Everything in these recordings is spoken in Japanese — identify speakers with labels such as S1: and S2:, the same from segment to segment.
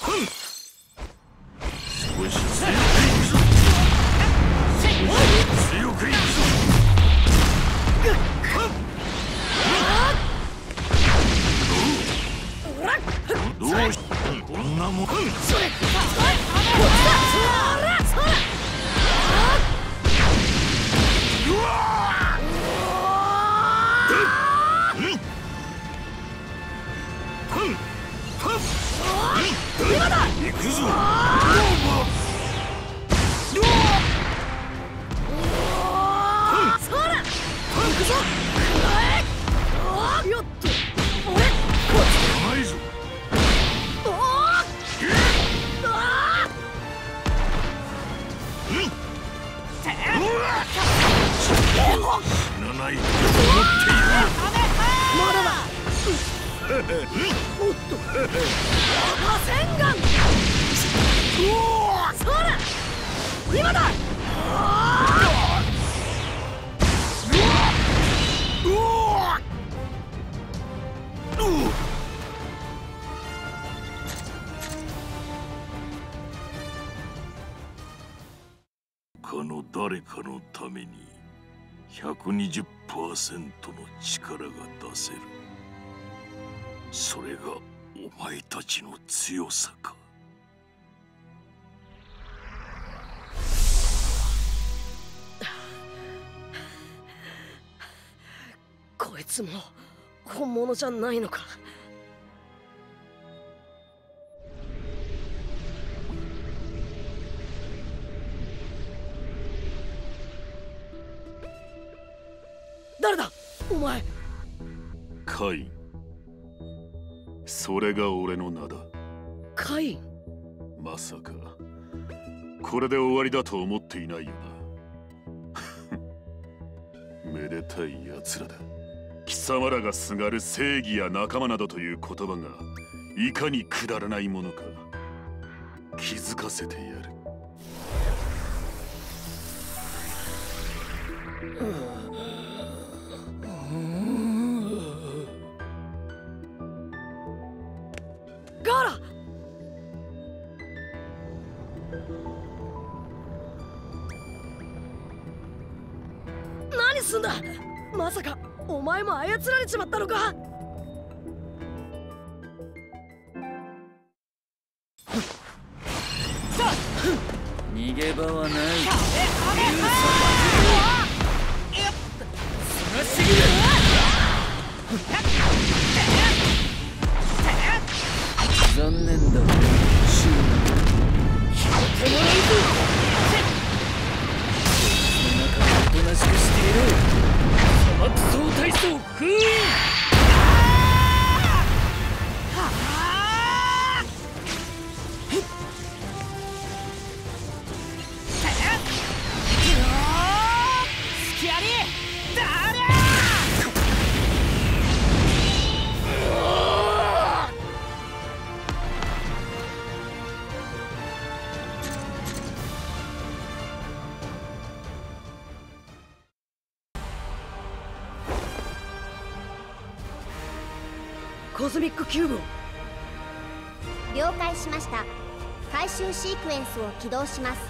S1: Hmm.
S2: 行くぞ。
S1: そら行くぞ。まだだおっと螺旋丸そら今だ
S2: 他の誰かのために120%の力が出せる。それがお前たちの強さか。
S1: こいつも本物じゃないのか。誰だ？お前。
S2: カインそれが俺の名だ。
S1: カイン。
S2: まさか。これで終わりだと思っていないよな。めでたい奴らだ。貴様らがすがる正義や仲間などという言葉がいかにくだらないものか気づかせてやる。
S1: ガ何すんだ？まさかお前も操られちまったのか？
S3: 逃げ場はない。残念だ
S1: コズミックキューブを。
S4: 了解しました。回収シークエンスを起動します。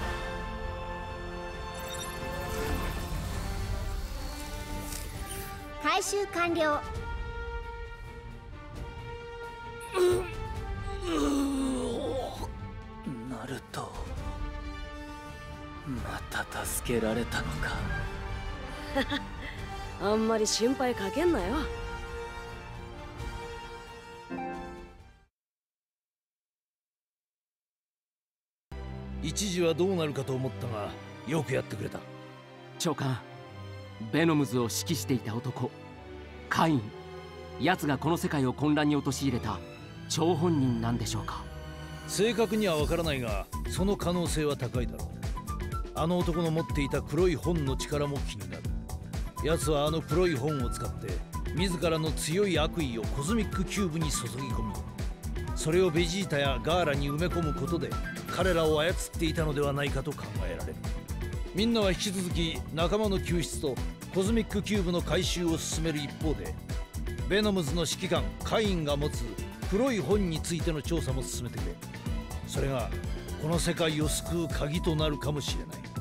S4: 回収完了。
S3: ナルト。また助けられたのか。
S1: あんまり心配かけんなよ
S5: 一時はどうなるかと思ったがよくやってくれた。
S6: 長官ベノムズを指揮していた男カイン奴がこの世界を混乱に陥れた張本人なんでしょうか。
S5: 正確にはわからないがその可能性は高いだろう。あの男の持っていた黒い本の力も気になる。奴はあの黒い本を使って自らの強い悪意をコズミックキューブに注ぎ込みそれをベジータや我愛羅に埋め込むことで彼らを操っていたのではないかと考えられる。みんなは引き続き仲間の救出とコズミックキューブの回収を進める一方でベノムズの指揮官カインが持つ黒い本についての調査も進めてくれ。それがこの世界を救う鍵となるかもしれない。